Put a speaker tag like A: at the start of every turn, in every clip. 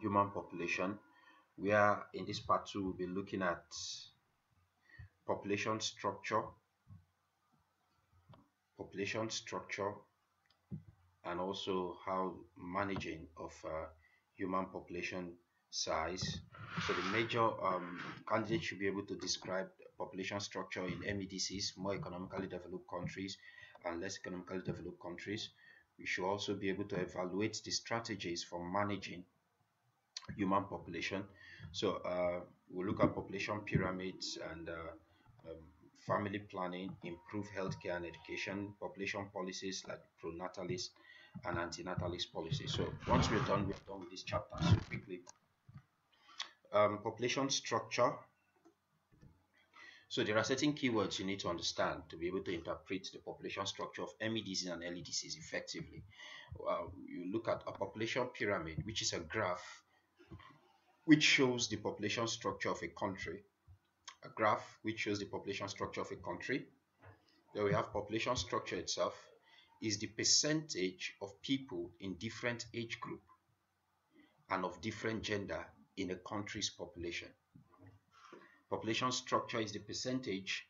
A: human population where in this part two we'll be looking at population structure population structure and also how managing of uh, human population size. So the major um, candidate should be able to describe population structure in MEDCs more economically developed countries and less economically developed countries. We should also be able to evaluate the strategies for managing human population so uh, we'll look at population pyramids and uh, um, family planning, improve healthcare and education, population policies like pronatalist and antinatalist policies. So once we're done, we're done with this chapter. So quickly, um, population structure. So there are certain keywords you need to understand to be able to interpret the population structure of MEDCs and LEDCs effectively. Uh, you look at a population pyramid, which is a graph which shows the population structure of a country a graph which shows the population structure of a country. Then we have population structure itself is the percentage of people in different age group and of different gender in a country's population. Population structure is the percentage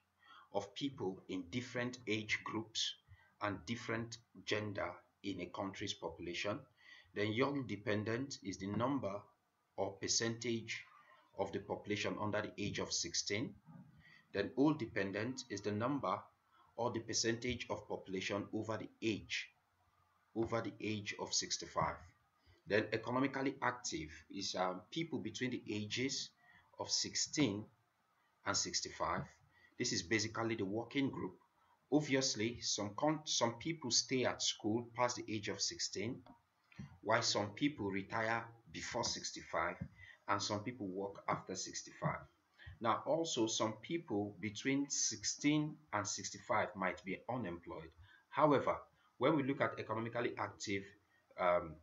A: of people in different age groups and different gender in a country's population. Then young dependent is the number or percentage of the population under the age of 16. Then old dependent is the number or the percentage of population over the age over the age of 65. Then economically active is um, people between the ages of 16 and 65. This is basically the working group. Obviously, some some people stay at school past the age of 16, while some people retire before 65 and some people work after 65. Now, also, some people between 16 and 65 might be unemployed. However, when we look at economically active, um,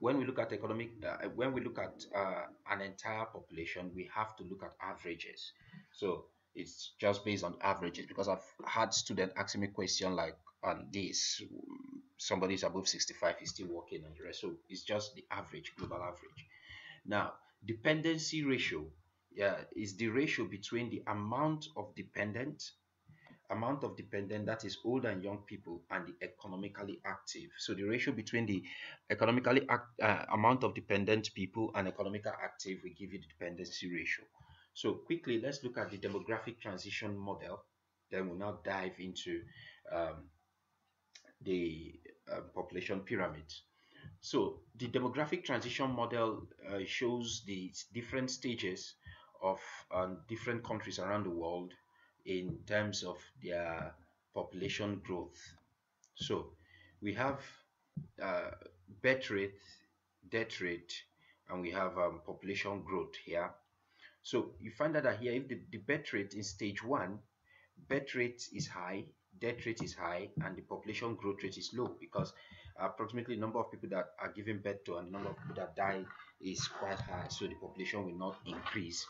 A: when we look at economic, uh, when we look at uh, an entire population, we have to look at averages. So it's just based on averages because I've had students asking me question like on this, somebody is above 65, is still working and the rest. So it's just the average, global average. Now, dependency ratio yeah, is the ratio between the amount of dependent, amount of dependent that is old and young people and the economically active. So the ratio between the economically act, uh, amount of dependent people and economically active will give you the dependency ratio. So quickly, let's look at the demographic transition model. Then we'll now dive into um, the uh, population pyramids. So the demographic transition model uh, shows the different stages of uh, different countries around the world in terms of their population growth. So we have uh, birth rate, death rate, and we have um, population growth here. So you find out that here, if the, the birth rate in stage one, birth rate is high, death rate is high, and the population growth rate is low because approximately number of people that are giving birth to and number of people that die is quite high so the population will not increase.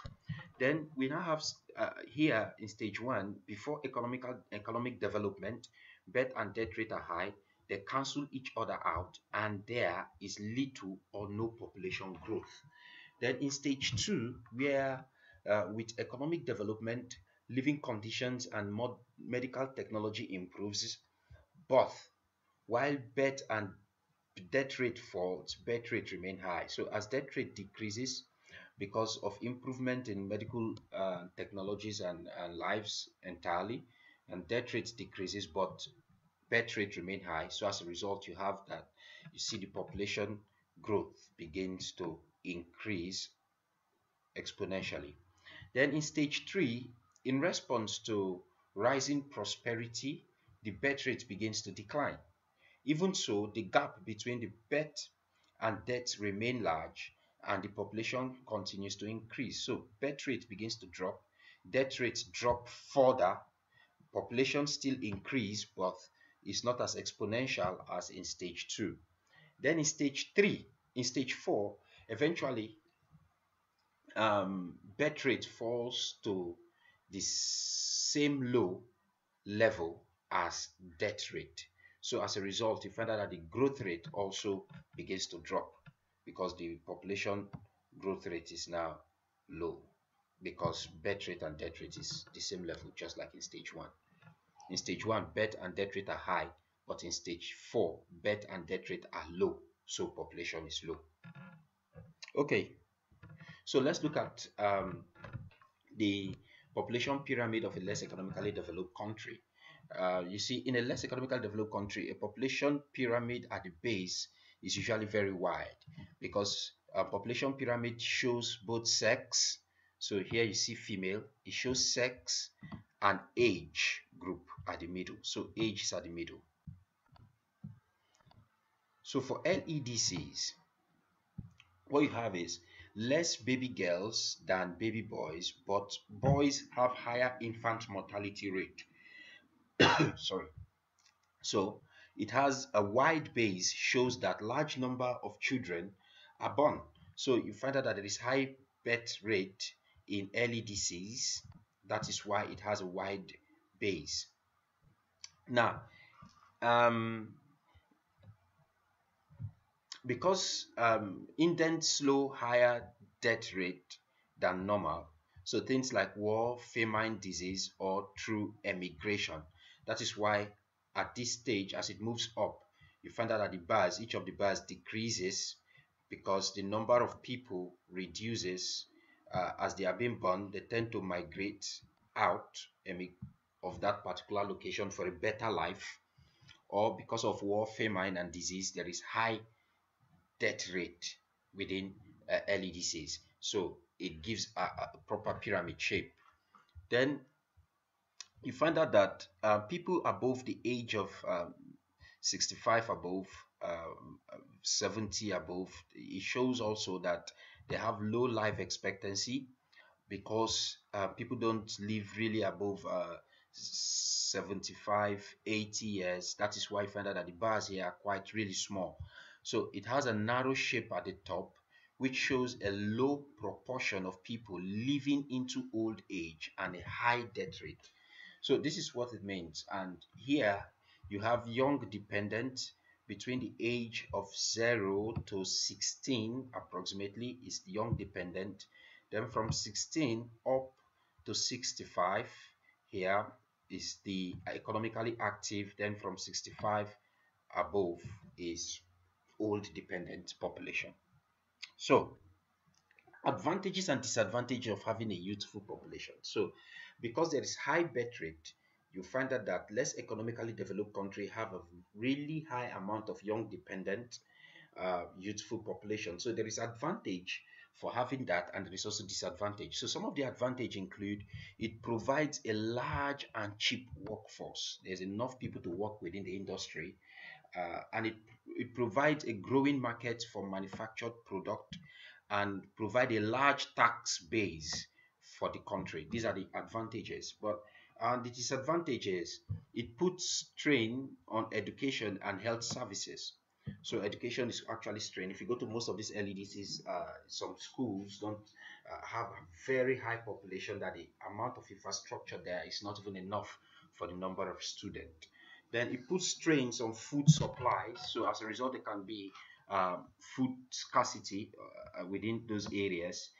A: Then we now have uh, here in stage one before economical economic development birth and death rate are high they cancel each other out and there is little or no population growth then in stage two where uh, with economic development living conditions and mod medical technology improves both while birth and death rate falls, birth rate remain high. So as death rate decreases because of improvement in medical uh, technologies and, and lives entirely, and death rate decreases, but birth rate remain high. So as a result, you have that you see the population growth begins to increase exponentially. Then in stage three, in response to rising prosperity, the birth rate begins to decline. Even so, the gap between the birth and death remain large and the population continues to increase. So birth rate begins to drop, death rates drop further, population still increase, but it's not as exponential as in stage 2. Then in stage 3, in stage 4, eventually um, birth rate falls to the same low level as death rate. So as a result, you find out that the growth rate also begins to drop. because the population growth rate is now low because birth rate and death rate is the same level just like in stage 1 in stage 1 birth and death rate are high but in stage 4 birth and death rate are low so population is low okay. So let's look at um, the population pyramid of a less economically developed country. Uh, you see in a less economically developed country a population pyramid at the base is usually very wide because a population pyramid shows both sex. So here you see female it shows sex and age group at the middle. So age is at the middle. So for LEDCs what you have is less baby girls than baby boys but boys have higher infant mortality rate. Sorry. So it has a wide base shows that large number of children are born. So you find out that there is high birth rate in LEDCs. that is why it has a wide base. Now um, because um, indent slow higher death rate than normal. So things like war famine disease or through emigration. That is why at this stage as it moves up you find out that the bars each of the bars decreases because the number of people reduces uh, as they are being born they tend to migrate out of that particular location for a better life. Or because of war famine and disease there is high death rate within uh, LEDCs so it gives a, a proper pyramid shape. Then you find out that uh, people above the age of um, 65 above um, 70 above it shows also that they have low life expectancy because uh, people don't live really above uh, 75 80 years. That is why you find out that the bars here are quite really small so it has a narrow shape at the top which shows a low proportion of people living into old age and a high death rate so this is what it means. And here you have young dependent between the age of 0 to 16 approximately is young dependent. Then from 16 up to 65 here is the economically active. Then from 65 above is old dependent population. So advantages and disadvantages of having a youthful population. So because there is high birth rate, you find that that less economically developed country have a really high amount of young dependent uh, youthful population. So there is advantage for having that and there is also disadvantage. So some of the advantage include it provides a large and cheap workforce. There's enough people to work within the industry uh, and it, it provides a growing market for manufactured product and provide a large tax base for the country. These are the advantages. But and the disadvantages, it puts strain on education and health services. So education is actually strained. If you go to most of these LEDCs, uh, some schools don't uh, have a very high population that the amount of infrastructure there is not even enough for the number of students. Then it puts strains on food supplies. So as a result, there can be um, food scarcity uh, within those areas.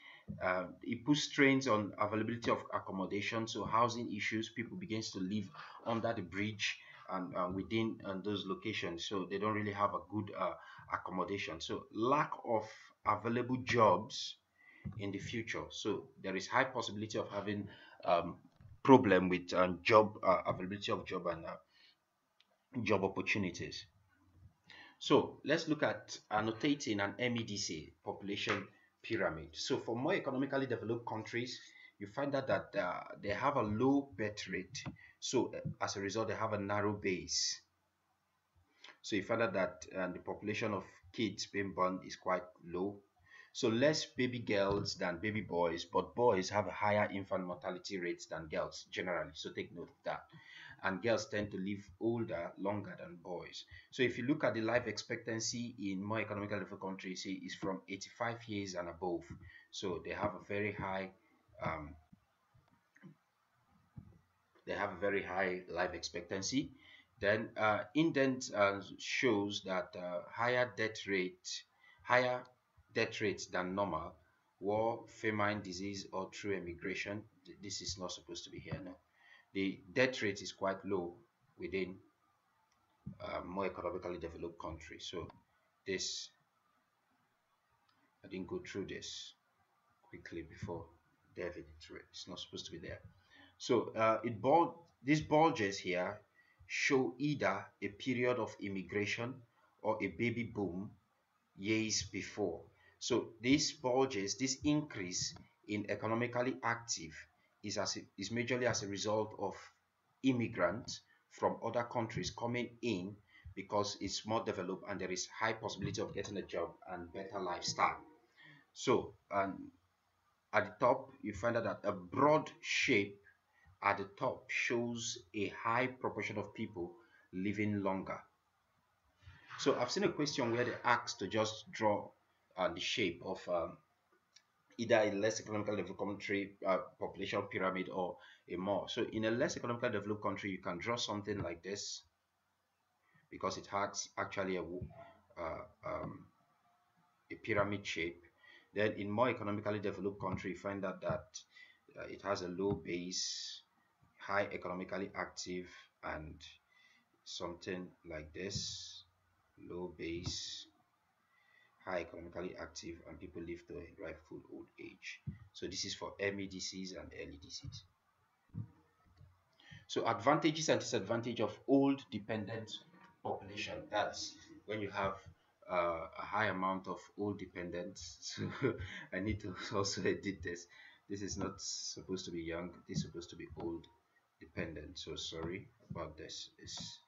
A: Uh, it puts strains on availability of accommodation, so housing issues. People begins to live under the bridge and uh, within uh, those locations, so they don't really have a good uh, accommodation. So lack of available jobs in the future. So there is high possibility of having um, problem with um, job uh, availability of job and job opportunities. So let's look at annotating an MEDC population pyramid. So for more economically developed countries, you find out that uh, they have a low birth rate. So uh, as a result, they have a narrow base. So you find out that uh, the population of kids being born is quite low. So less baby girls than baby boys, but boys have a higher infant mortality rates than girls generally. So take note of that and girls tend to live older longer than boys. So if you look at the life expectancy in more economically developed countries it's from 85 years and above. So they have a very high um, they have a very high life expectancy. Then uh, indent uh, shows that uh, higher death rate higher death rate than normal, war, famine, disease, or through emigration, this is not supposed to be here now. The death rate is quite low within uh, more economically developed countries. So this, I didn't go through this quickly before it. It's not supposed to be there. So uh, it bul these bulges here show either a period of immigration or a baby boom years before. So these bulges, this increase in economically active is, as a, is majorly as a result of immigrants from other countries coming in because it's more developed and there is high possibility of getting a job and better lifestyle. So um, at the top, you find out that a broad shape at the top shows a high proportion of people living longer. So I've seen a question where they asked to just draw uh, the shape of um, either a less economically developed country uh, population pyramid or a more. So in a less economically developed country, you can draw something like this because it has actually a, uh, um, a pyramid shape. Then in more economically developed country, you find out that uh, it has a low base, high economically active, and something like this, low base, high economically active, and people live to a rightful old age. So this is for MEDCs and LEDCs. So advantages and disadvantage of old dependent population. That's when you have uh, a high amount of old dependents. So I need to also edit this. This is not supposed to be young. This is supposed to be old dependent. So sorry about this. It's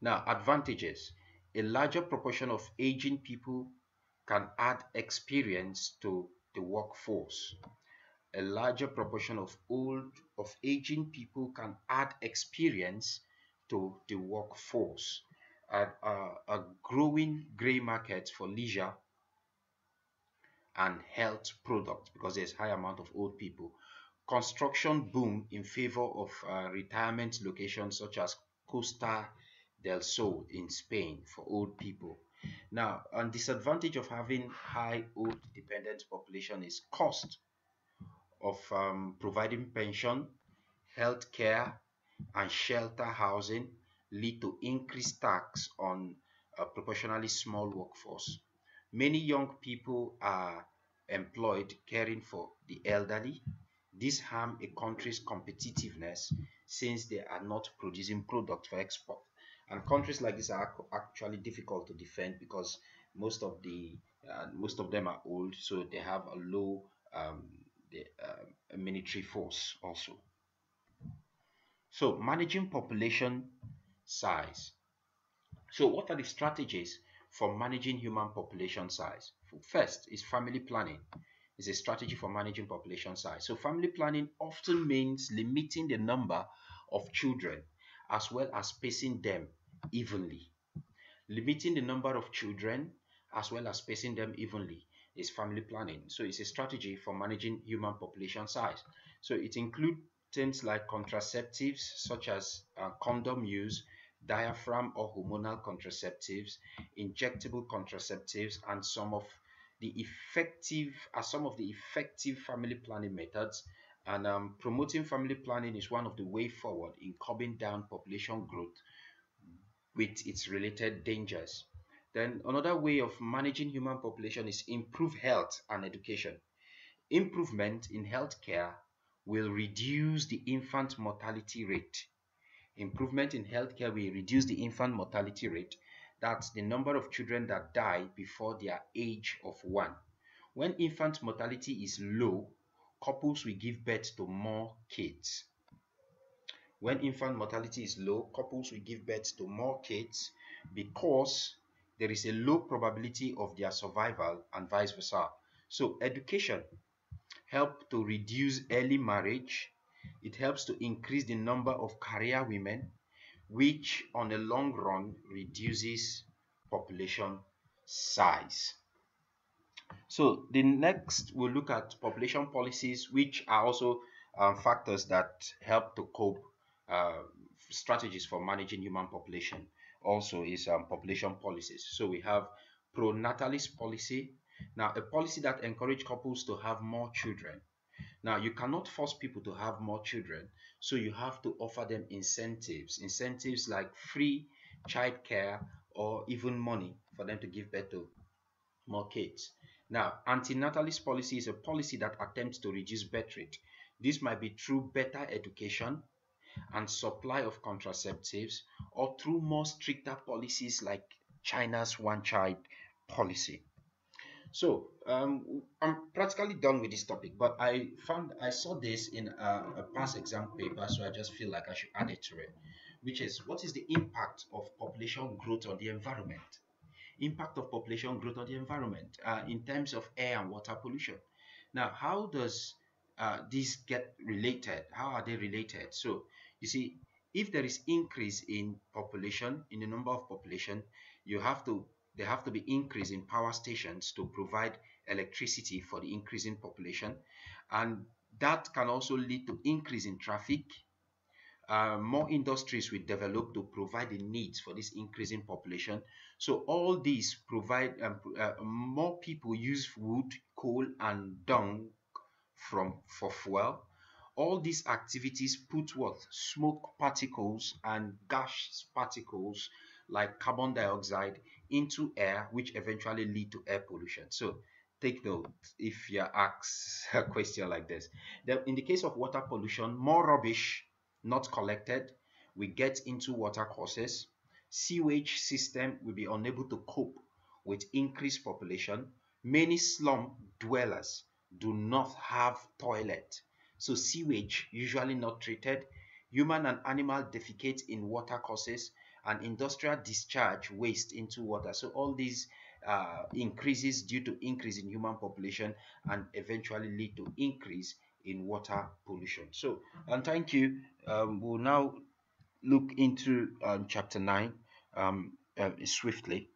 A: now advantages. A larger proportion of aging people can add experience to the workforce. A larger proportion of old of aging people can add experience to the workforce. And uh, a growing gray market for leisure and health products because there's high amount of old people. Construction boom in favor of uh, retirement locations such as costa del sol in spain for old people now a disadvantage of having high old dependent population is cost of um, providing pension, health care, and shelter housing lead to increased tax on a proportionally small workforce. Many young people are employed caring for the elderly. This harm a country's competitiveness since they are not producing products for export. And countries like this are actually difficult to defend because most of the uh, most of them are old, so they have a low um, the uh, military force also. So managing population size. So what are the strategies for managing human population size? First is family planning. Is a strategy for managing population size. So family planning often means limiting the number of children as well as spacing them evenly. Limiting the number of children as well as spacing them evenly is family planning. So it's a strategy for managing human population size. So it includes things like contraceptives such as uh, condom use, diaphragm or hormonal contraceptives, injectable contraceptives, and some of the effective are some of the effective family planning methods. And um, promoting family planning is one of the way forward in curbing down population growth with its related dangers. Then another way of managing human population is improve health and education. Improvement in healthcare will reduce the infant mortality rate. Improvement in healthcare will reduce the infant mortality rate. That's the number of children that die before their age of one. When infant mortality is low, couples will give birth to more kids. When infant mortality is low, couples will give birth to more kids because there is a low probability of their survival and vice versa. So education help to reduce early marriage. It helps to increase the number of career women, which on the long run reduces population size. So the next we'll look at population policies, which are also um, factors that help to cope uh, strategies for managing human population also is um, population policies. So we have pro-natalist policy. Now, a policy that encourage couples to have more children. Now, you cannot force people to have more children, so you have to offer them incentives. Incentives like free childcare or even money for them to give birth to more kids. Now, antinatalist policy is a policy that attempts to reduce birth rate. This might be through better education and supply of contraceptives or through more stricter policies like China's one child policy. So um, I'm practically done with this topic, but I found I saw this in a, a past exam paper, so I just feel like I should add it to it, which is what is the impact of population growth on the environment? Impact of population growth on the environment uh, in terms of air and water pollution. Now, how does uh, these get related? How are they related? So you see, if there is increase in population, in the number of population, you have to there have to be increase in power stations to provide electricity for the increasing population and that can also lead to increase in traffic uh, more industries will develop to provide the needs for this increasing population so all these provide um, uh, more people use wood coal and dung from for fuel all these activities put what smoke particles and gas particles like carbon dioxide into air, which eventually lead to air pollution. So take note if you're asked a question like this. In the case of water pollution, more rubbish not collected we get into water courses. Sewage system will be unable to cope with increased population. Many slum dwellers do not have toilet. So sewage usually not treated. Human and animal defecate in water courses and industrial discharge waste into water. So all these uh, increases due to increase in human population and eventually lead to increase in water pollution. So, and thank you. Um, we'll now look into um, chapter 9 um, uh, swiftly.